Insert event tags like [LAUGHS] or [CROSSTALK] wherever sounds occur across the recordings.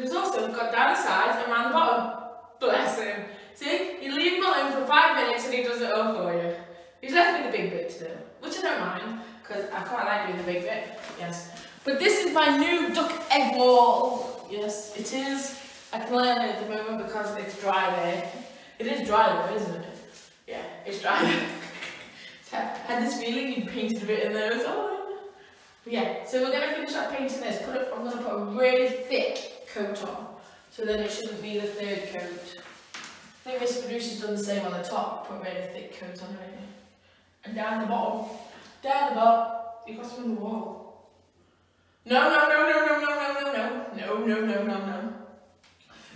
he's also got down the sides and around the bottom. Bless him. See, you leave him alone for five minutes and he does it all for you. He's left me the big bit still, which I don't mind, because I quite like doing the big bit, yes. But this is my new duck egg wall. Yes, it is. I can on it at the moment because it's dry there. It is dry though, isn't it? Yeah, it's dry. [LAUGHS] had this feeling you painted a bit in there. Oh. But yeah, so we're gonna finish up painting this. Put it, I'm gonna put a really thick coat on, so then it shouldn't be the third coat. I think Mr. Producer's done the same on the top. Put a really thick coat on right And down the bottom, down the bottom, you got some on the wall. No, no, no, no, no, no, no, no, no, no, no, no, no, no.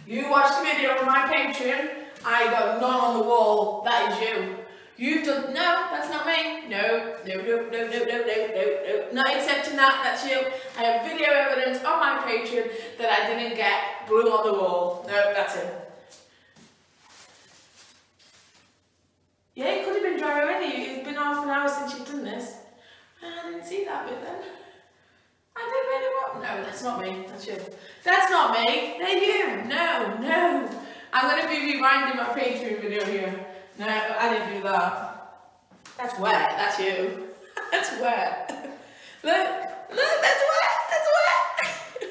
You watched the video on my Patreon. I got none on the wall. That is you. You've done, no, that's not me. No, no, no, no, no, no, no, no, no. Not accepting that, that's you. I have video evidence on my Patreon that I didn't get blue on the wall. No, that's him. Yeah, it could have been dry already. It's been half an hour since you've done this. I didn't see that bit then. I did really well. No, that's not me. That's you. That's not me. They're you. No, no. I'm to be rewinding my Patreon video here. No, I didn't do that. That's wet. That's you. [LAUGHS] that's wet. [LAUGHS] Look. Look, that's wet. That's wet. [LAUGHS]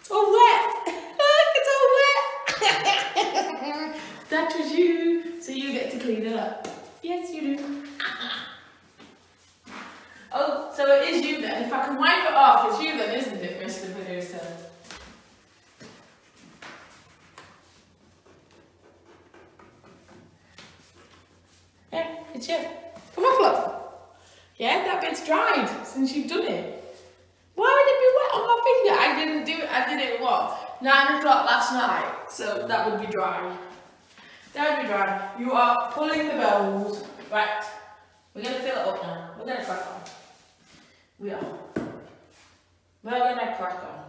it's all wet. Look, it's all wet. that was you. So you get to clean it up. Yes, you do. Oh, so it is you then. If I can wipe it off, it's you then, isn't it, Mr. Producer? Yeah, it's you. Come off, look. Yeah, that bit's dried since you've done it. Why would it be wet on my finger? I didn't do it, I did it what? Nine o'clock last night, so that would be dry. That would be dry. You are pulling the bells. Right, we're going to fill it up now. We're going to crack on. We are. We're going to crack on.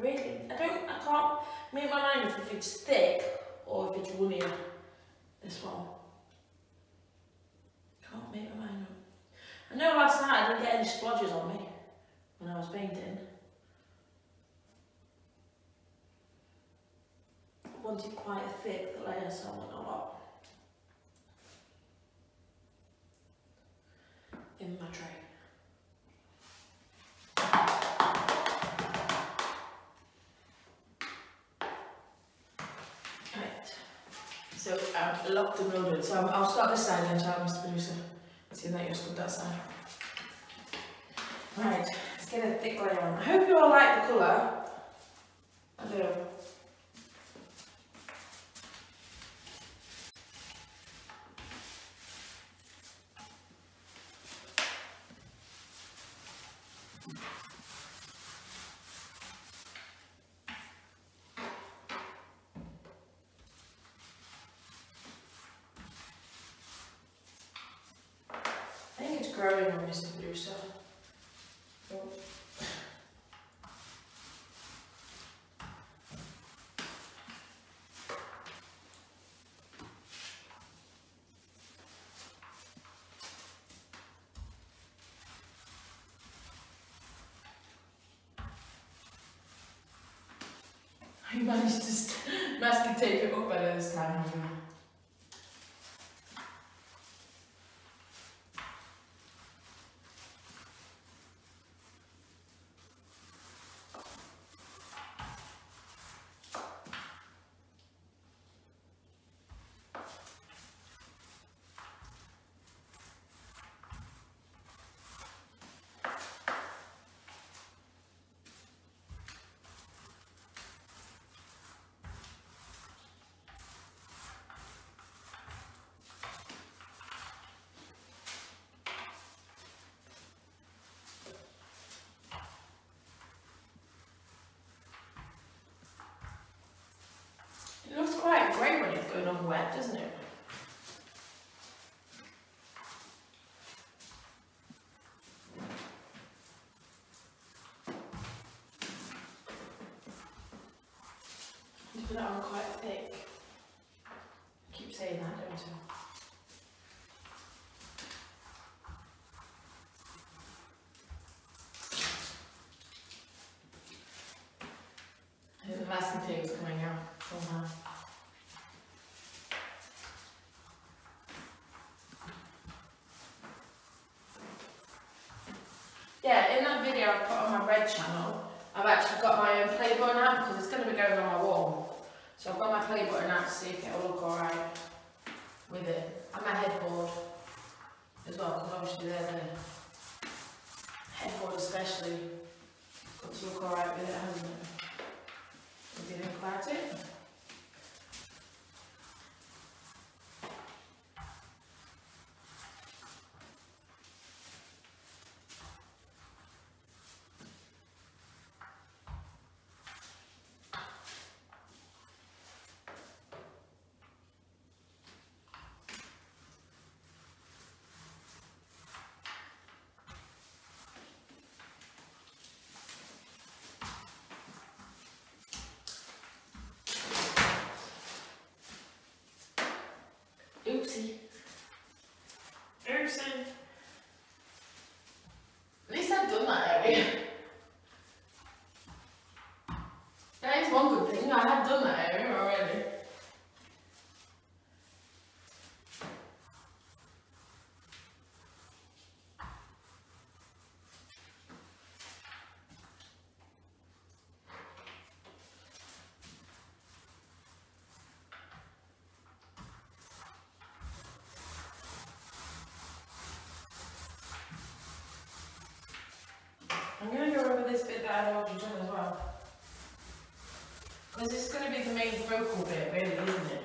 Really, I don't, I can't make my mind up if it's thick or if it's runnier. This one. Can't make my mind up. I know last night I didn't get any splodges on me when I was painting. I wanted quite a thick layer so I went a lot. in my tray. Right, so Locked and loaded. So I'll start this side then, I, Mr. Producer? See that you're stood that side. Right, let's get a thick layer on. I hope you all like the colour. I do. probably no need to do so. I managed to mask tape it but better this time. Quite grey when it's going on wet, doesn't it? put it on quite thick. I keep saying that, don't I? The masking is coming out somehow. Yeah, in that video I put on my red channel, I've actually got my own play button out because it's going to be going on my wall. So I've got my play button out to see if it'll look alright with it. And my headboard as well because obviously they're the headboard especially got to look alright with it, hasn't it? You think about it? Oopsie. At least I've done that area. That is one good thing, I have done that area already. I'm going to go over this bit that I've already done as well. Because it's going to be the main focal bit, really, isn't it?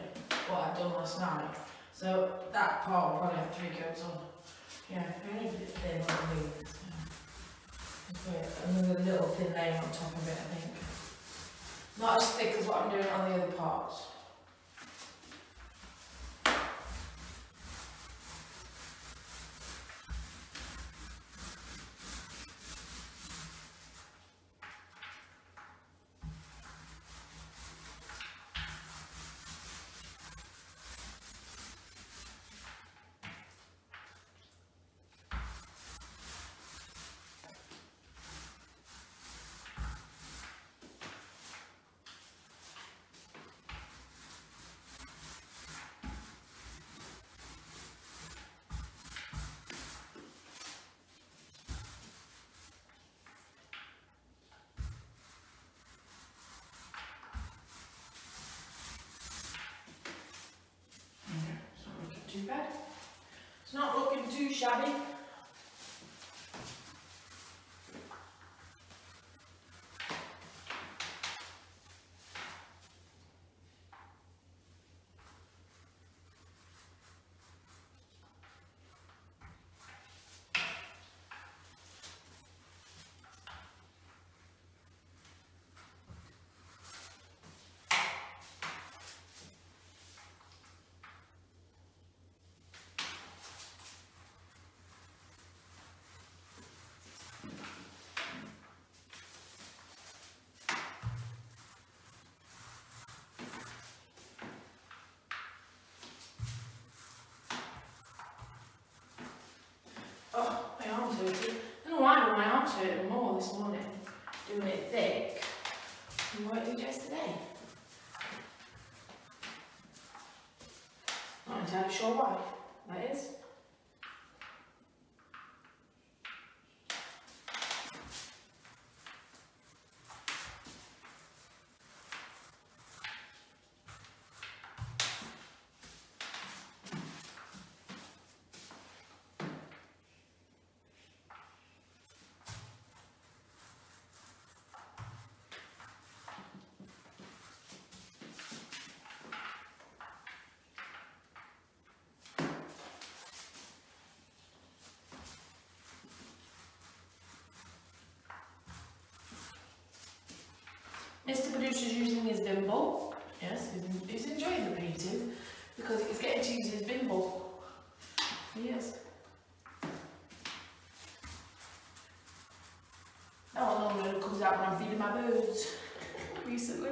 What I've done last night. So that part will probably have three coats on. Yeah, only a bit thin on the another little thin layer on top of it, I think. Not as thick as what I'm doing on the other parts. It's not looking too shabby. Oh, my arm's hurting. I don't know why, but my arm's hurting more this morning. Doing it thick it yesterday. Not entirely sure why that is. Mr. Producer is using his bimbo. Yes, he's, he's enjoying the painting because he's getting to use his bimbo. Yes. Now I know it comes out when I'm feeding my birds [LAUGHS] recently,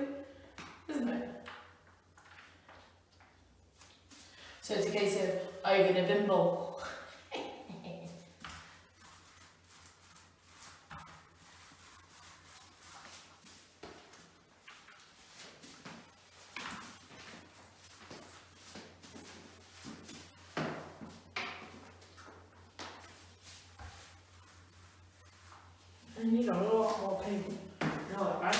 isn't it? So it's a case of, are you going to bimbo? 你找着我，我陪你，然后把。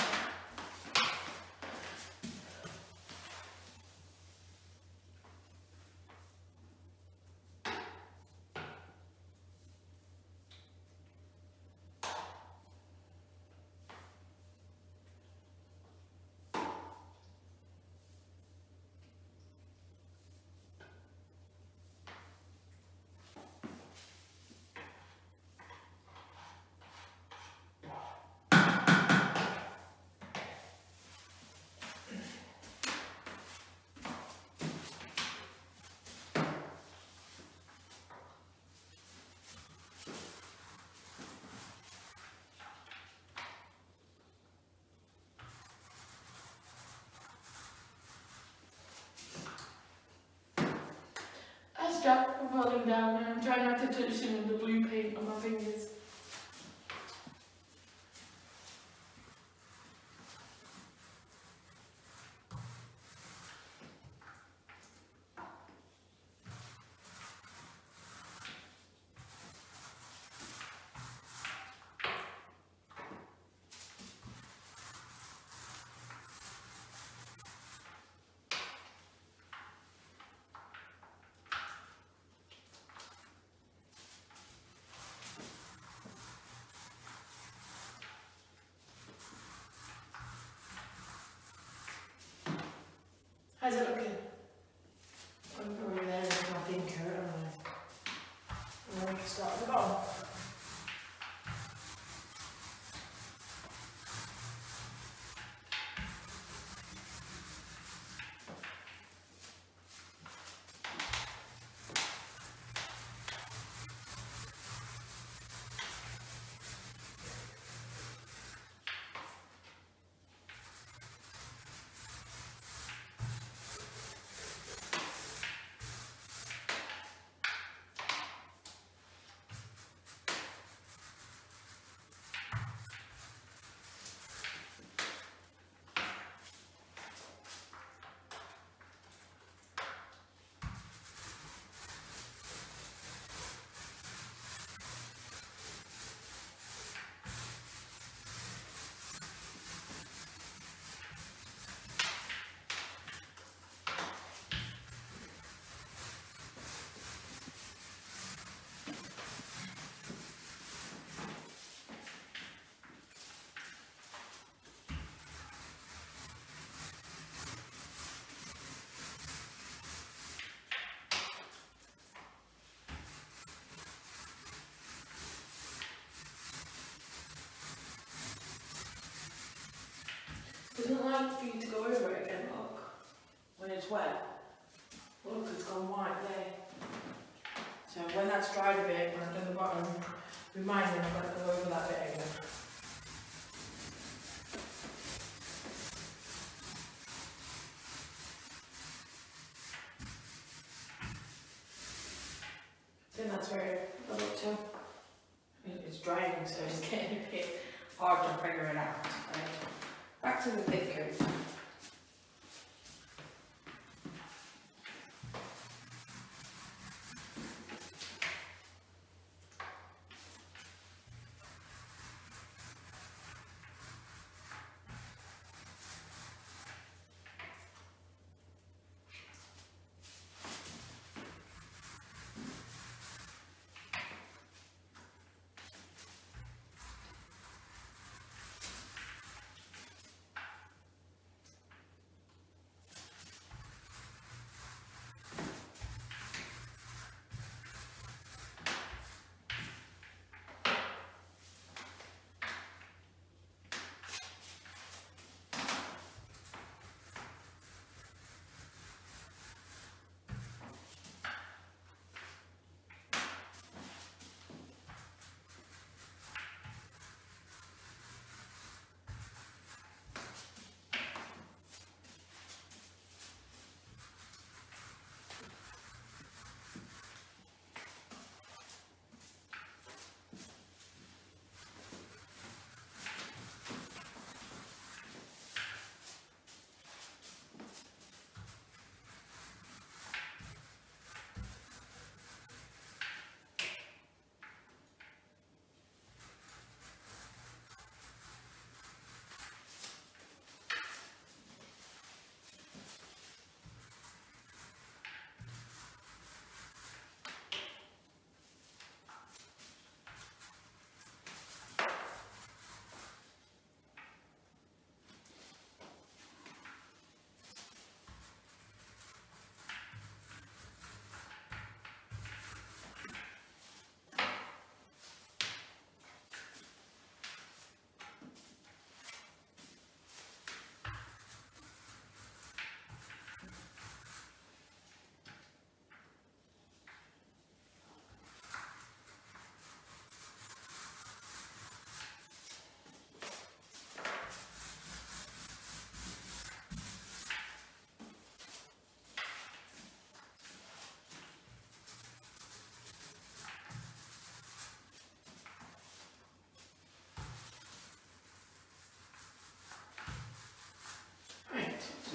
Cristo How's it looking?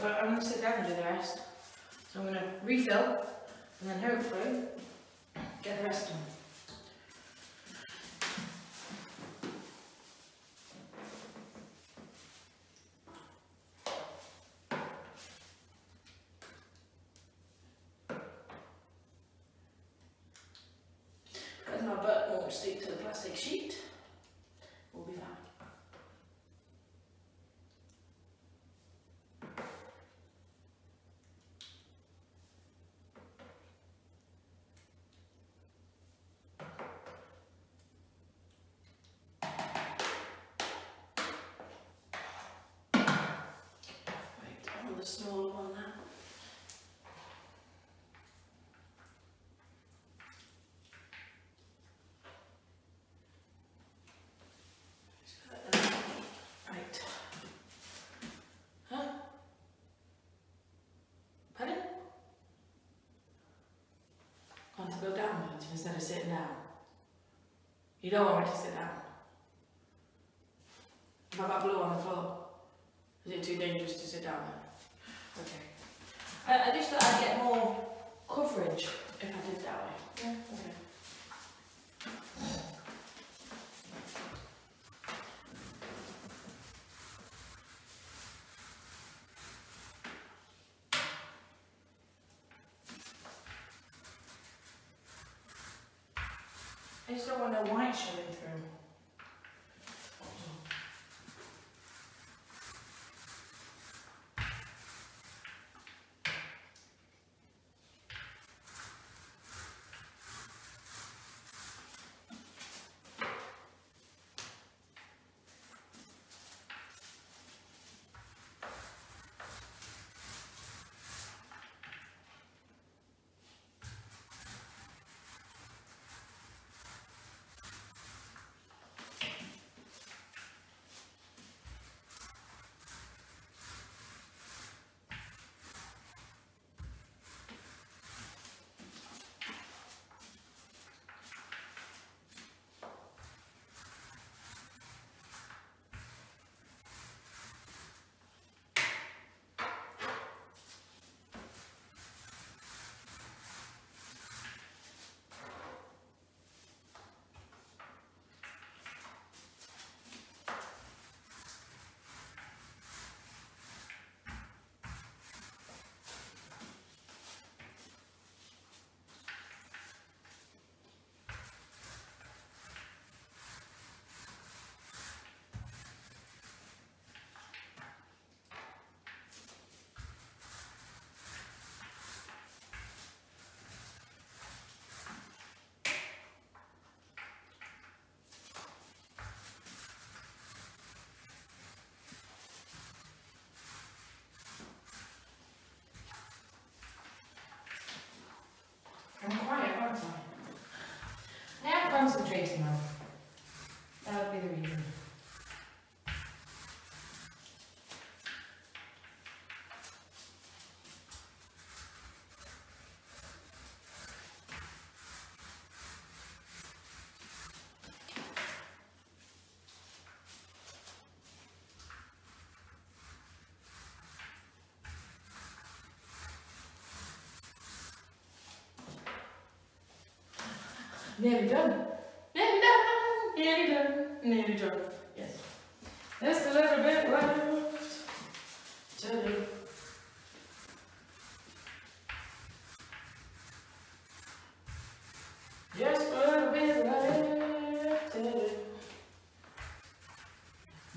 I'm going to sit down and do the rest. So I'm going to refill and then hopefully get the rest done. Because my butt won't stick to the plastic sheet, we'll be fine. Right, I want the smaller one now. Right. Huh? Want to go downwards instead of sitting down. You don't want me to sit down. If I got blue on the floor, is it too dangerous to sit down there? Okay. I, I just thought I'd get more coverage if I did that way. Yeah, okay. I just don't want no white showing through. I'm quiet, aren't I? I now. That would be the reason. Nearly done. Done. Nearly done. Nearly done. Yes. Just a little bit left to do. Just a little bit left to do.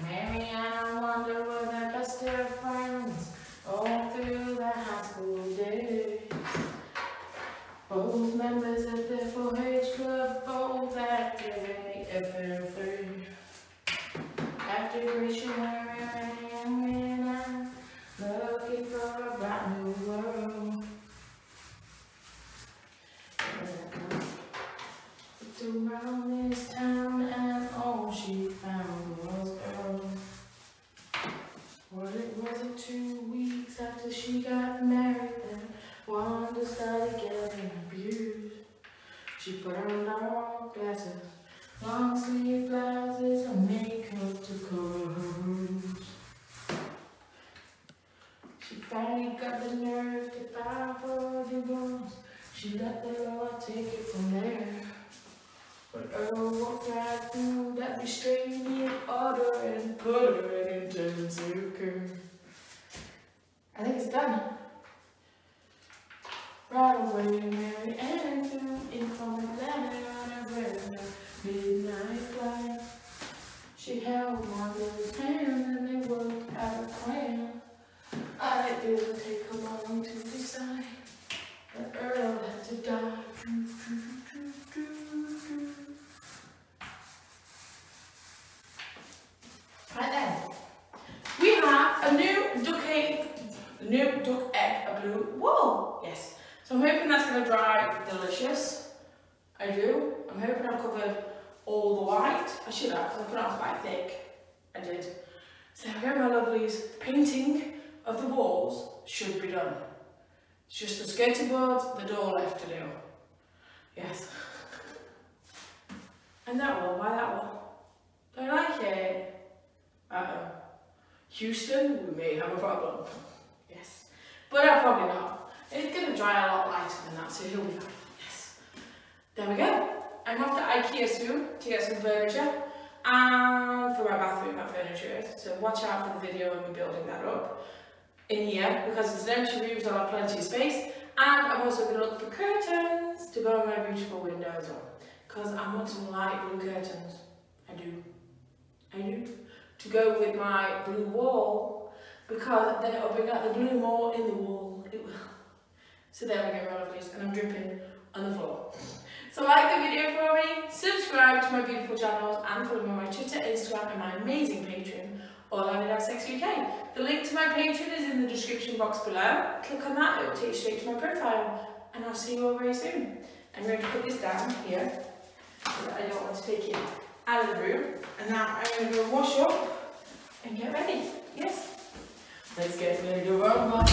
Mary and I wonder were their best of friends all through their high school days. Both members of the 4-H club, both active FFA. After graduation, and put her Should because I put it on quite thick. I did. So there we go, my lovelies. The Painting of the walls should be done. It's just the skirting boards, the door left to do. Yes. [LAUGHS] and that wall, why that wall? Don't like it. Uh-oh. Houston, we may have a problem. [LAUGHS] Yes. But I'll probably not. It's going to dry a lot lighter than that, so he'll be fine. Yes. There we go. I'm off to Ikea soon to get some furniture and for my bathroom, that furniture is. So watch out for the video when we're building that up in here because it's an empty room so I'll have plenty of space and I'm also going to look for curtains to go on my beautiful window as well because I want some light blue curtains. I do. I do. To go with my blue wall because then it'll bring out the blue more in the wall. It will. So there we go my lovelies and I'm dripping on the floor. So like the video for me, subscribe to my beautiful channels and follow me on my Twitter, Instagram and my amazing Patreon, all at Sex UK. The link to my Patreon is in the description box below. Click on that, it will take you straight to my profile and I'll see you all very soon. I'm going to put this down here so I don't want to take it out of the room. And now I'm going to go wash up and get ready. Yes? Let's get ready to rumble.